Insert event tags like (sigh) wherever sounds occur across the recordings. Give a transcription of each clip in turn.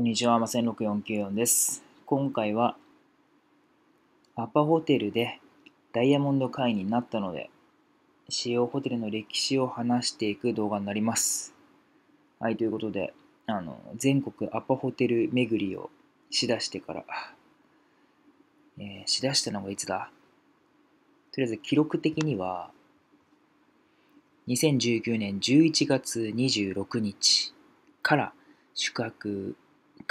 こんにちは、ません6494です。今回は、アパホテルでダイヤモンド会員になったので、使用ホテルの歴史を話していく動画になります。はい、ということで、あの、全国アパホテル巡りをしだしてから、えーしだしたのがいつだ？とりあえず記録的には、2019年11月26日から宿泊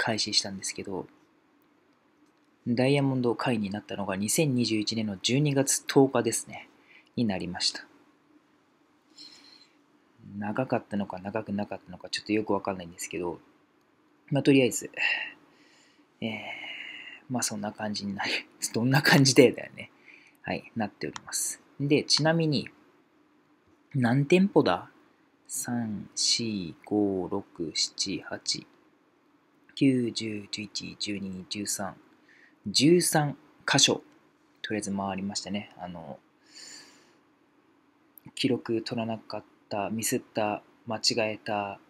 開始したんですけど、ダイヤモンド会員になったのが2021年の12月10日ですね、になりました。長かったのか長くなかったのかちょっとよくわかんないんですけど、まあ、とりあえず、えー、まあそんな感じになり、(laughs) どんな感じでだよね。はい、なっております。で、ちなみに、何店舗だ ?3、4、5、6、7、8、9、10、11、12、13、13箇所、とりあえず回りましたね。あの、記録取らなかった、ミスった、間違えた、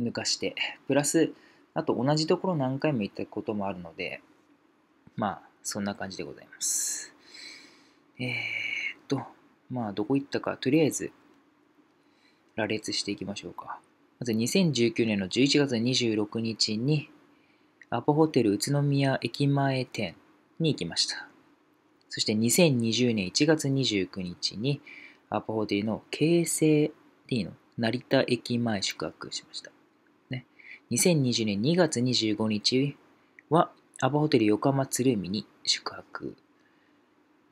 抜かして、プラス、あと同じところ何回も行ったこともあるので、まあ、そんな感じでございます。えー、っと、まあ、どこ行ったか、とりあえず、羅列していきましょうか。まず2019年の11月26日に、アポホテル宇都宮駅前店に行きました。そして2020年1月29日に、アポホテルの京成 D の成田駅前宿泊しました。ね、2020年2月25日は、アパホテル横浜鶴見に宿泊。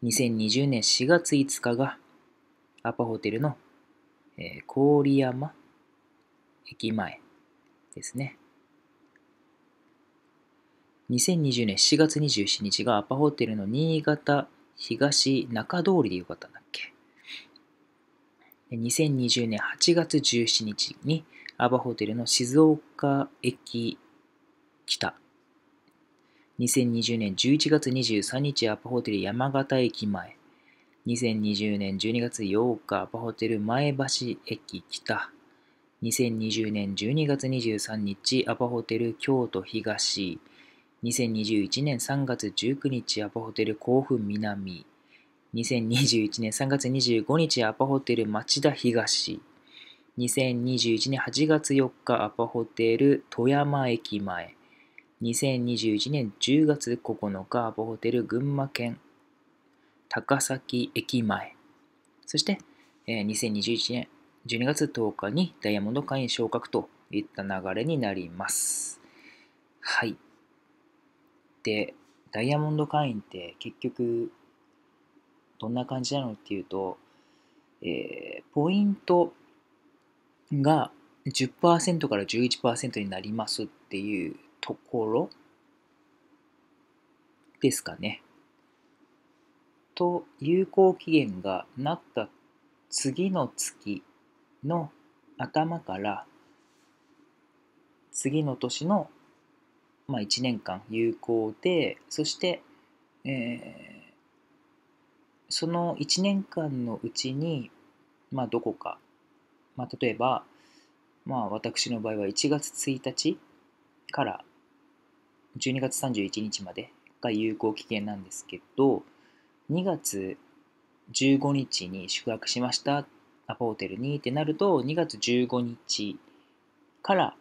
2020年4月5日が、アパホテルの、えー郡山駅前ですね。2020年4月27日がアパホテルの新潟東中通りでよかったんだっけ。2020年8月17日にアパホテルの静岡駅北。2020年11月23日アパホテル山形駅前。2020年12月8日アパホテル前橋駅北。2020年12月23日アパホテル京都東。2021年3月19日アパホテル甲府南。2021年3月25日アパホテル町田東。2021年8月4日アパホテル富山駅前。2021年10月9日アパホテル群馬県高崎駅前。そして、えー2021年12月10日にダイヤモンド会員昇格といった流れになります。はい。で、ダイヤモンド会員って結局どんな感じなのっていうと、えーポイントが10%から11%になりますっていうところですかね。と、有効期限がなった次の月の頭から次の年の、まあ、1年間有効で、そして、えーその1年間のうちに、まあ、どこか、まあ、例えば、まあ、私の場合は1月1日から12月31日までが有効期限なんですけど、2月15日に宿泊しましたアパホテルにってなると、2月15日から、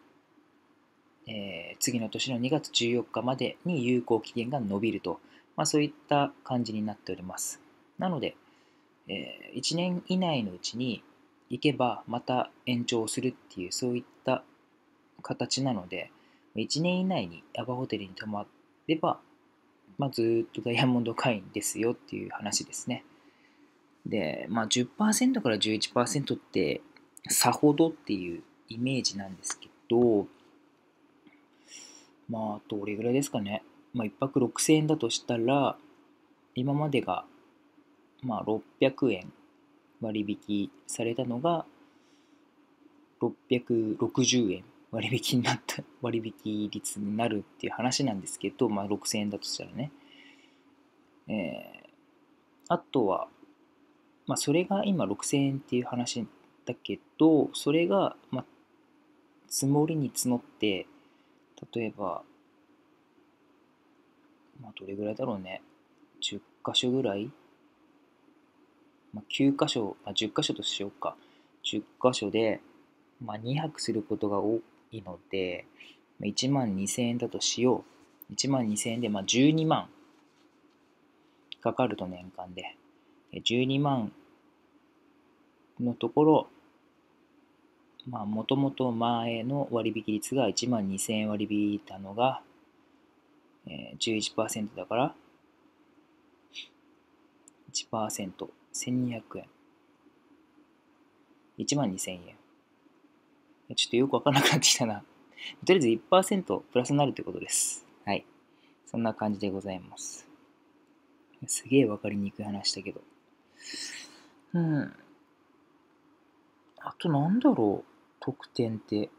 えー次の年の2月14日までに有効期限が延びると、まあ、そういった感じになっております。なので、え1年以内のうちに行けばまた延長するっていう、そういった形なので、1年以内にアパホテルに泊まれば、まあ、ずっとダイヤモンド会員ですよっていう話ですね。で、まあ10%から11%ってさほどっていうイメージなんですけど、まあどれぐらいですかね。まあ1泊6000円だとしたら、今までがまあ600円割引されたのが660円割引になった、(laughs) 割引率になるっていう話なんですけど、まあ6000円だとしたらね。えーあとは、まあ、それが今6000円っていう話だけど、それが、まあ、積もりに募って、例えば、まあ、どれぐらいだろうね。10箇所ぐらい？まあ、9箇所、まあ、10箇所としようか。10箇所で、まあ、2泊することが多いので、まあ1万2000円だとしよう。1万2000円で、まあ、12万かかると年間で。で12万のところ、まあ、もともと前の割引率が1万2000円割引いたのが、えー、11%だから、1%、1200円。1万2000円。ちょっとよくわからなくなってきたな。(laughs) とりあえず1%プラスになるということです。はい。そんな感じでございます。すげえわかりにくい話だけど。うん。あとなんだろう、特典って。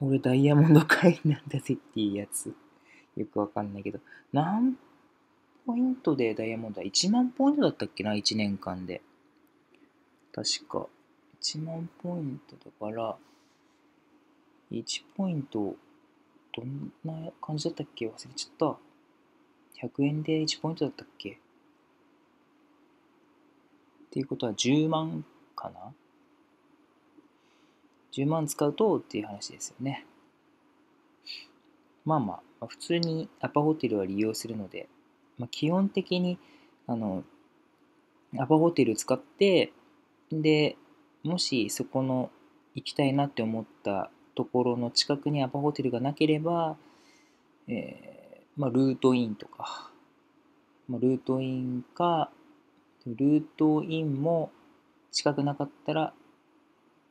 俺ダイヤモンド会なんだぜっていうやつ。よくわかんないけど。何ポイントでダイヤモンドは1万ポイントだったっけな ?1 年間で。確か。1万ポイントだから、1ポイント、どんな感じだったっけ？忘れちゃった。100円で1ポイントだったっけ？っていうことは10万かな ?10 万使うとっていう話ですよね。まあまあ、普通にアパホテルは利用するので、まあ、基本的にあのアパホテル使ってでもしそこの行きたいなって思ったところの近くにアパホテルがなければ、えーまあ、ルートインとか、まあ、ルートインかルートインも近くなかったら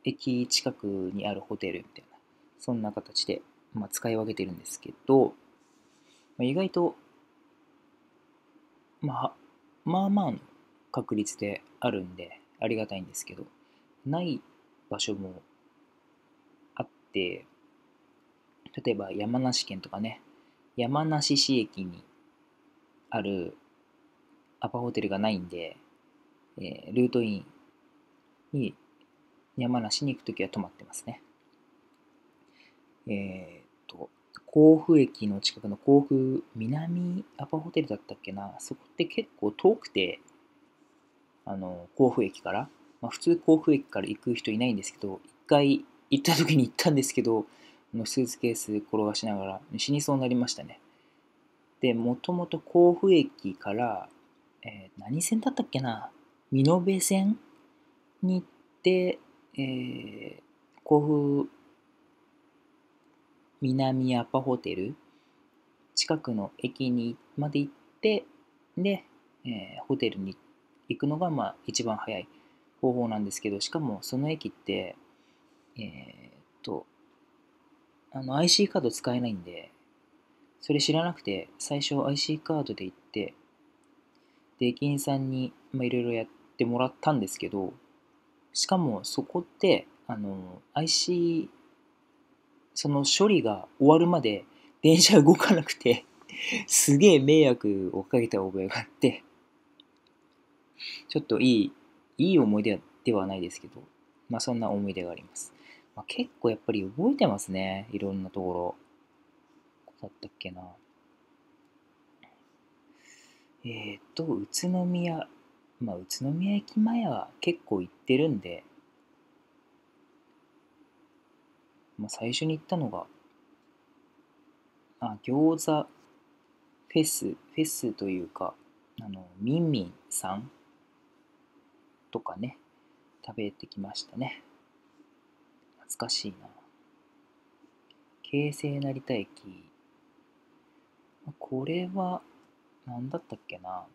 駅近くにあるホテルみたいなそんな形で、まあ、使い分けてるんですけど、まあ、意外とまあ、まあまあの確率であるんで、ありがたいんですけど、ない場所もあって、例えば山梨県とかね、山梨市駅にあるアパホテルがないんで、えールートインに山梨に行くときは泊まってますね。えーっと、甲府駅の近くの甲府南アパホテルだったっけな、そこって結構遠くて、あの、甲府駅から、まあ、普通甲府駅から行く人いないんですけど、一回行った時に行ったんですけど、のスーツケース転がしながら死にそうになりましたね。で、もともと甲府駅から、えー何線だったっけな？美濃部線に行って、えー甲府南アパホテル近くの駅にまで行ってで、えーホテルに行くのがまあ一番早い方法なんですけどしかもその駅ってえーっとあの IC カード使えないんでそれ知らなくて最初 IC カードで行ってで駅員さんにいろいろやってもらったんですけどしかもそこってあの IC その処理が終わるまで電車動かなくてすげえ迷惑をかけた覚えがあってちょっといいいい思い出ではないですけどまあそんな思い出があります、まあ、結構やっぱり覚えてますねいろんなところ。だったっけな。えー、っと宇都宮まあ宇都宮駅前は結構行ってるんでまあ、最初に行ったのが、あ、餃子フェス、フェスというか、あの、ミンミンさんとかね、食べてきましたね。懐かしいな。京成成田駅。これは、何だったっけな？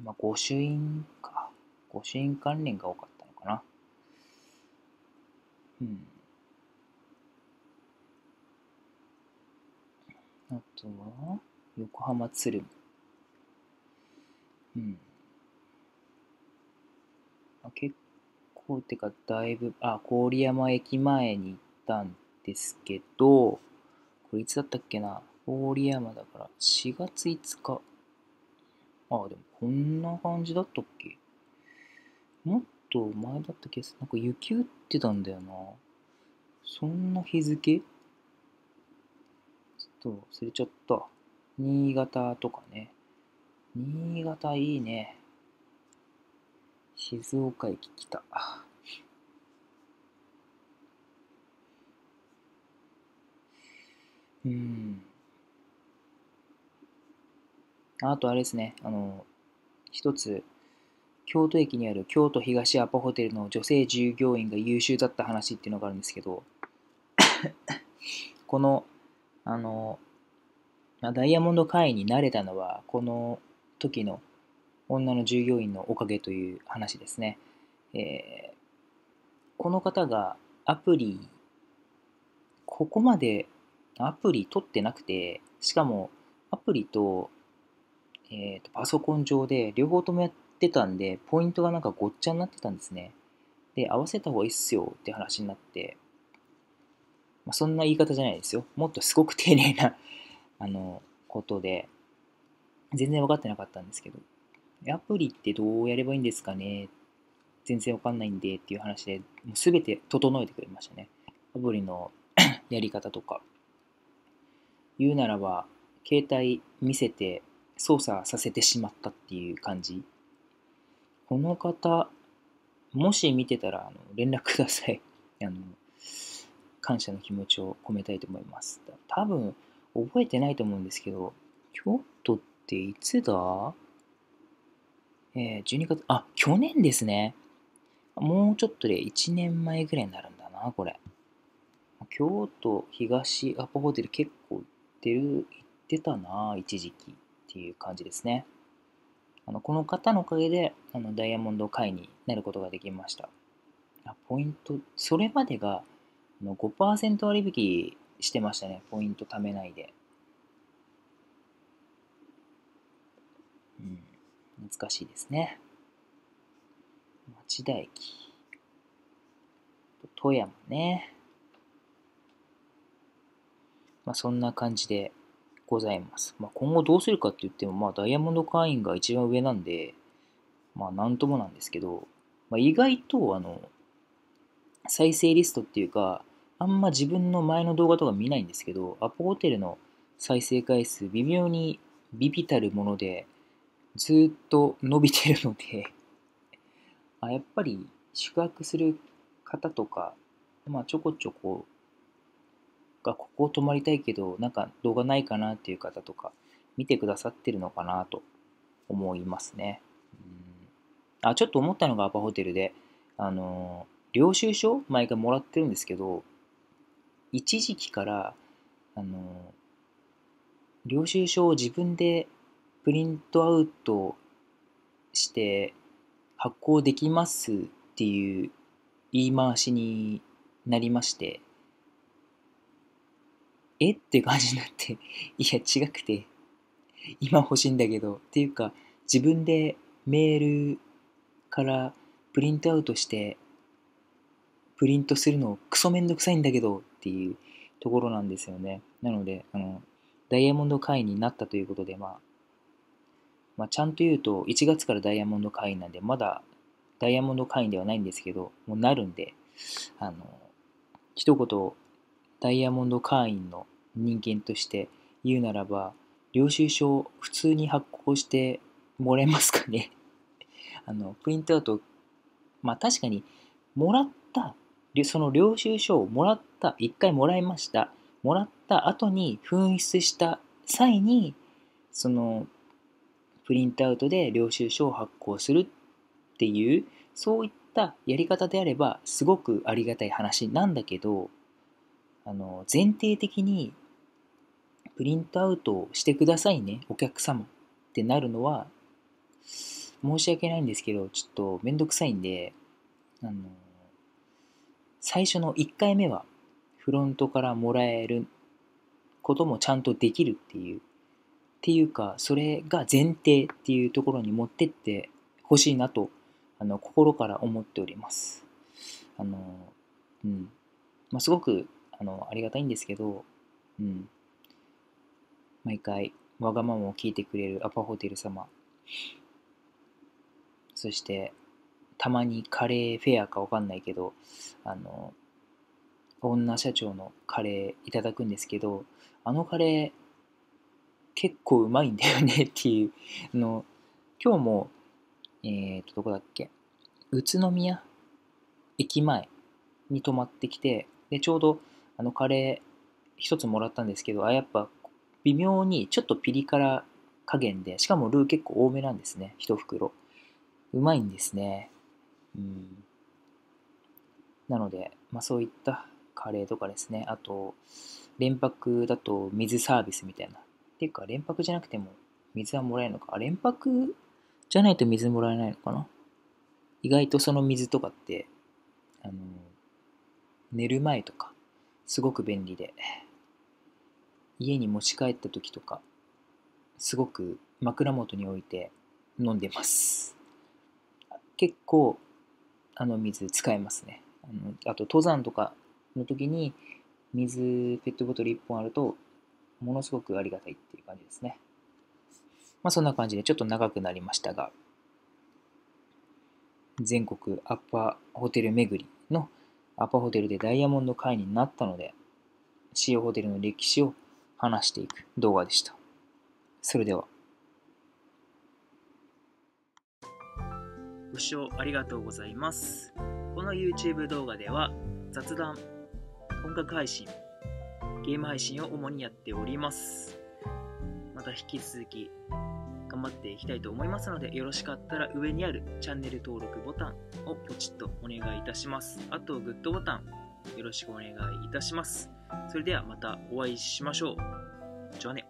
まあ、御朱印か。御朱印関連が多かったのかな。うん。あとは、横浜鶴見。うん。あ結構、てか、だいぶ、あ、郡山駅前に行ったんですけど、これいつだったっけな郡山だから、4月5日。あ、でもこんな感じだったっけ？もっと前だった気がす。なんか雪降ってたんだよな。そんな日付？ちょっと、それちょっと、新潟とかね。新潟いいね。静岡駅来た。うん。あとあれですね、あの、一つ、京都駅にある京都東アパホテルの女性従業員が優秀だった話っていうのがあるんですけど、(laughs) この、あの、ダイヤモンド会員になれたのは、この時の女の従業員のおかげという話ですね。えー、この方がアプリ、ここまでアプリ取ってなくて、しかもアプリと,、えーと、パソコン上で両方ともやってたんで、ポイントがなんかごっちゃになってたんですね。で、合わせた方がいいっすよって話になって、まあ、そんな言い方じゃないですよ。もっとすごく丁寧な (laughs) あの、ことで、全然分かってなかったんですけど、アプリってどうやればいいんですかね？全然わかんないんでっていう話で、もう全て整えてくれましたね。アプリの (coughs) やり方とか。言うならば、携帯見せて操作させてしまったっていう感じ。この方、もし見てたらあの連絡ください。(laughs) あの感謝の気持ちを込めたいと思います。多分、覚えてないと思うんですけど、京都っていつだ？えー、12月、あ、去年ですね。もうちょっとで1年前ぐらいになるんだな、これ。京都東アパホテル結構行ってる、行ってたな、一時期っていう感じですね。あのこの方のおかげであのダイヤモンド会になることができました。ポイント、それまでが5%割引してましたね、ポイント貯めないで。うん難しいですね。町田駅。富山ね。まあそんな感じでございます。まあ今後どうするかって言っても、まあダイヤモンド会員が一番上なんで、まあなんともなんですけど、まあ、意外とあの、再生リストっていうか、あんま自分の前の動画とか見ないんですけど、アポホテルの再生回数微妙にビビたるもので、ずっと伸びてるので (laughs) あやっぱり宿泊する方とか、まあ、ちょこちょこがここ泊まりたいけどなんか動画ないかなっていう方とか見てくださってるのかなと思いますね。うんあちょっと思ったのがアパホテルであの領収書毎回もらってるんですけど一時期からあの領収書を自分でプリントアウトして発行できますっていう言い回しになりまして、え？って感じになって、いや違くて、今欲しいんだけど、っていうか自分でメールからプリントアウトしてプリントするのクソめんどくさいんだけど。っていうところなんですよね。なので、あの、ダイヤモンド会員になったということで、まあ、まあ、ちゃんと言うと1月からダイヤモンド会員なんで、まだダイヤモンド会員ではないんですけど、もうなるんで、あの、一言、ダイヤモンド会員の人間として言うならば、領収書普通に発行してもらえますかね (laughs) あの、プリントアウト、まあ確かに、もらった、その領収書をもらった、一回もらいました。もらった後に紛失した際に、そのプリントアウトで領収書を発行するっていうそういったやり方であればすごくありがたい話なんだけどあの前提的にプリントアウトしてくださいねお客様ってなるのは申し訳ないんですけどちょっとめんどくさいんであの最初の1回目はフロントからもらえることもちゃんとできるっていうっていうか、それが前提っていうところに持ってってほしいなと、あの、心から思っております。あの、うん。まあ、すごく、あの、ありがたいんですけど、うん。毎回、わがままを聞いてくれるアパホテル様。そして、たまにカレーフェアかわかんないけど、あの、女社長のカレーいただくんですけど、あのカレー結構うまいんだよねっていう、あの、今日も、えっ、ー、と、どこだっけ？宇都宮？駅前に泊まってきて、で、ちょうどあのカレー一つもらったんですけど、あ、やっぱ微妙にちょっとピリ辛加減で、しかもルー結構多めなんですね、一袋。うまいんですね。うん。なので、まあそういったカレーとかですね、あと、連泊だと水サービスみたいな。っていうか、連泊じゃなくても水はもらえるのか。あ、連泊じゃないと水もらえないのかな意外とその水とかって、あの、寝る前とか、すごく便利で、家に持ち帰った時とか、すごく枕元に置いて飲んでます。結構、あの水使えますね。あのあと、登山とかの時に、水ペットボトル1本あると、ものすごくありがたいっていう感じですね。まあそんな感じでちょっと長くなりましたが、全国アッパーホテル巡りのアパホテルでダイヤモンド会員になったので、使用ホテルの歴史を話していく動画でした。それでは。ご視聴ありがとうございます。この YouTube 動画では雑談、音楽配信、ゲーム配信を主にやっております。また引き続き頑張っていきたいと思いますので、よろしかったら上にあるチャンネル登録ボタンをポチッとお願いいたします。あと、グッドボタンよろしくお願いいたします。それではまたお会いしましょう。じゃあね。